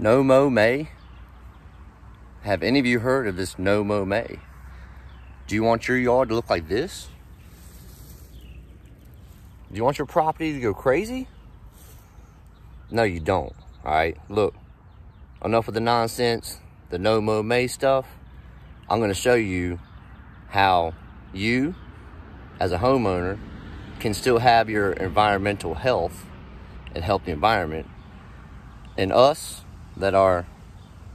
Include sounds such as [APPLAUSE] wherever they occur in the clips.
No Mow May? Have any of you heard of this No Mow May? Do you want your yard to look like this? Do you want your property to go crazy? No, you don't. All right, look, enough of the nonsense, the no mow May stuff. I'm going to show you how you, as a homeowner, can still have your environmental health and help the environment. And us that are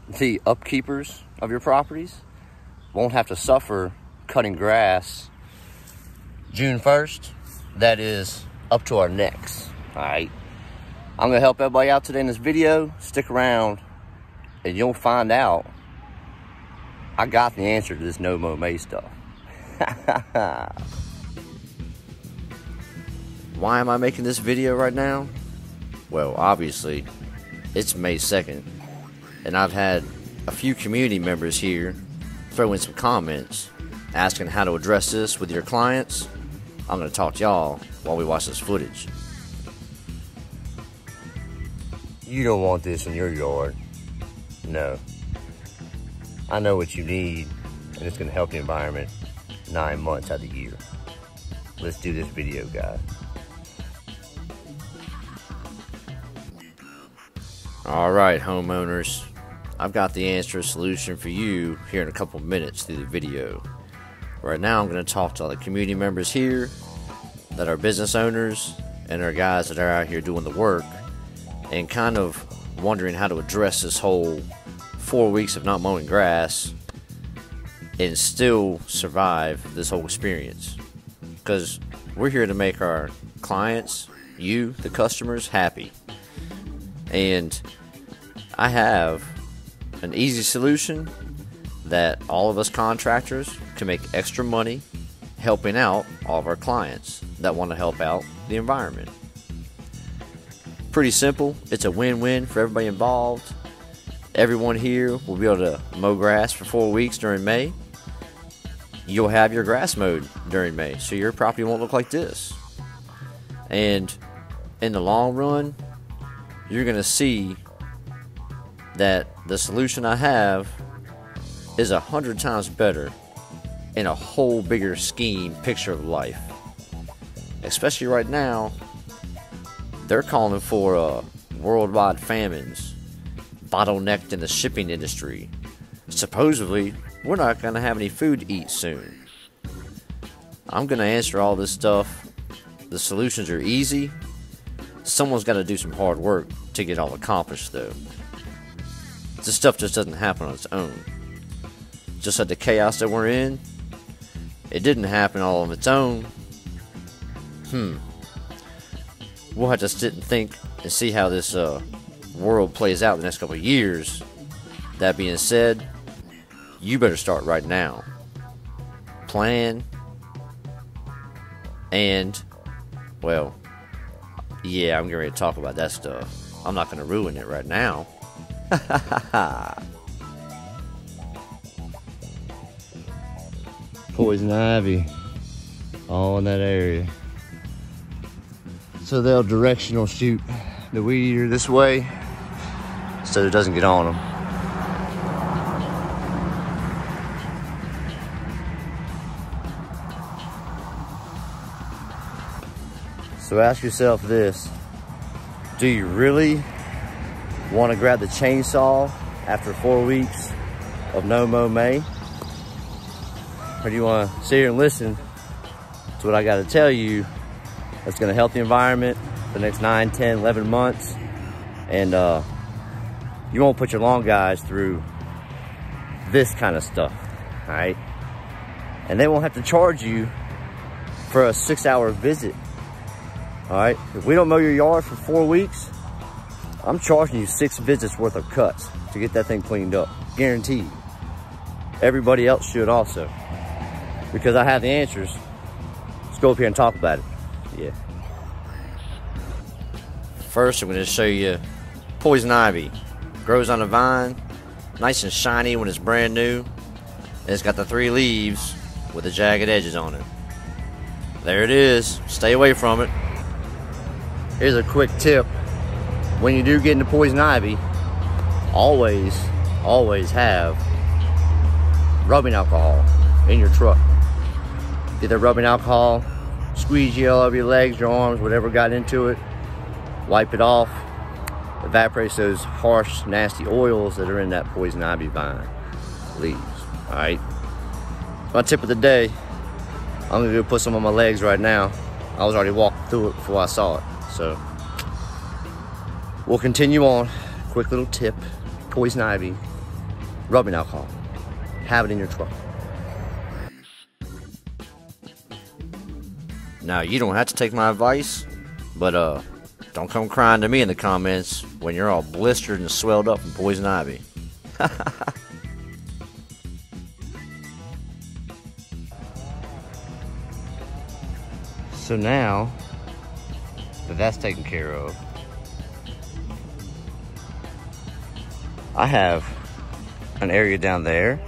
the upkeepers of your properties won't have to suffer cutting grass June 1st. That is up to our necks. All right. I'm going to help everybody out today in this video. Stick around and you'll find out I got the answer to this no mow May stuff. [LAUGHS] Why am I making this video right now? Well, obviously, it's May 2nd, and I've had a few community members here throw in some comments asking how to address this with your clients. I'm going to talk to y'all while we watch this footage. You don't want this in your yard. No. I know what you need, and it's going to help the environment nine months out of the year. Let's do this video, guys. All right, homeowners. I've got the answer solution for you here in a couple minutes through the video. Right now, I'm going to talk to all the community members here that are business owners and are guys that are out here doing the work and kind of wondering how to address this whole four weeks of not mowing grass and still survive this whole experience. Because we're here to make our clients, you, the customers, happy. And I have an easy solution that all of us contractors can make extra money helping out all of our clients that want to help out the environment. Pretty simple. It's a win win for everybody involved. Everyone here will be able to mow grass for four weeks during May. You'll have your grass mowed during May, so your property won't look like this. And in the long run, you're going to see that the solution I have is a hundred times better in a whole bigger scheme picture of life. Especially right now, they're calling for uh, worldwide famines, bottlenecked in the shipping industry. Supposedly, we're not going to have any food to eat soon. I'm going to answer all this stuff. The solutions are easy. Someone's got to do some hard work to get all accomplished, though. This stuff just doesn't happen on its own. Just like the chaos that we're in, it didn't happen all on its own. Hmm. We'll have to sit and think and see how this uh, world plays out in the next couple of years. That being said, you better start right now. Plan and, well, yeah, I'm getting ready to talk about that stuff. I'm not going to ruin it right now. [LAUGHS] Poison ivy all in that area. So they'll directional shoot the weed eater this way so it doesn't get on them. So ask yourself this Do you really want to grab the chainsaw after four weeks of no mow May? Or do you want to sit here and listen to what I got to tell you that's going to help the environment the next 9, 10, 11 months? And uh, you won't put your lawn guys through this kind of stuff, all right? And they won't have to charge you for a six hour visit, all right? If we don't mow your yard for four weeks, I'm charging you six visits worth of cuts to get that thing cleaned up, guaranteed. Everybody else should also, because I have the answers. Let's go up here and talk about it. Yeah. First, I'm going to show you poison ivy. Grows on a vine, nice and shiny when it's brand new. And it's got the three leaves with the jagged edges on it. There it is. Stay away from it. Here's a quick tip when you do get into poison ivy, always, always have rubbing alcohol in your truck. Get rubbing alcohol, squeegee all over your legs, your arms, whatever got into it, wipe it off, evaporates those harsh, nasty oils that are in that poison ivy vine leaves. All right. My tip of the day. I'm gonna go put some on my legs right now. I was already walking through it before I saw it. So we'll continue on. Quick little tip: poison ivy, rubbing alcohol. Have it in your truck. Now you don't have to take my advice, but uh, don't come crying to me in the comments when you're all blistered and swelled up from poison ivy. [LAUGHS] so now that that's taken care of, I have an area down there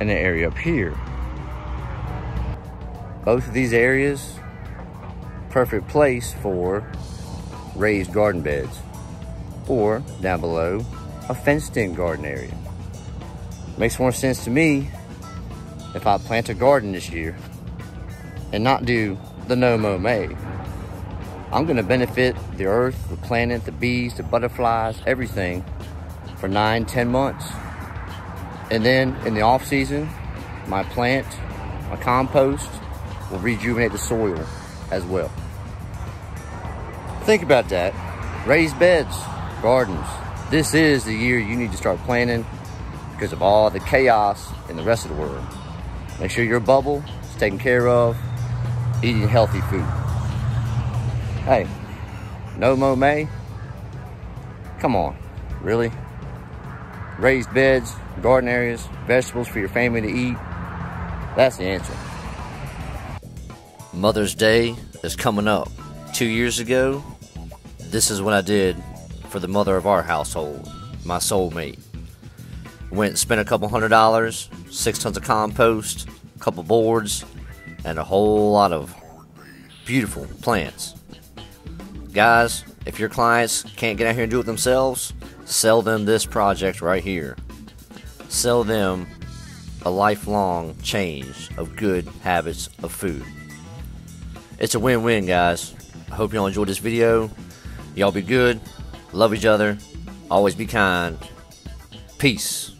and an area up here. Both of these areas perfect place for raised garden beds or down below a fenced in garden area. Makes more sense to me if I plant a garden this year and not do the no mow May. I'm gonna benefit the earth, the planet, the bees, the butterflies, everything for nine, ten months. And then in the off season, my plant, my compost will rejuvenate the soil as well. Think about that. Raised beds, gardens. This is the year you need to start planning because of all the chaos in the rest of the world. Make sure your bubble is taken care of, eating healthy food. Hey, no mow May? Come on, really? Raised beds, garden areas, vegetables for your family to eat. That's the answer. Mother's Day is coming up. Two years ago, this is what I did for the mother of our household, my soulmate. Went and spent a couple hundred dollars, six tons of compost, a couple boards, and a whole lot of beautiful plants. Guys, if your clients can't get out here and do it themselves, sell them this project right here. Sell them a lifelong change of good habits of food. It's a win win, guys. I hope y'all enjoyed this video. Y'all be good, love each other, always be kind. Peace.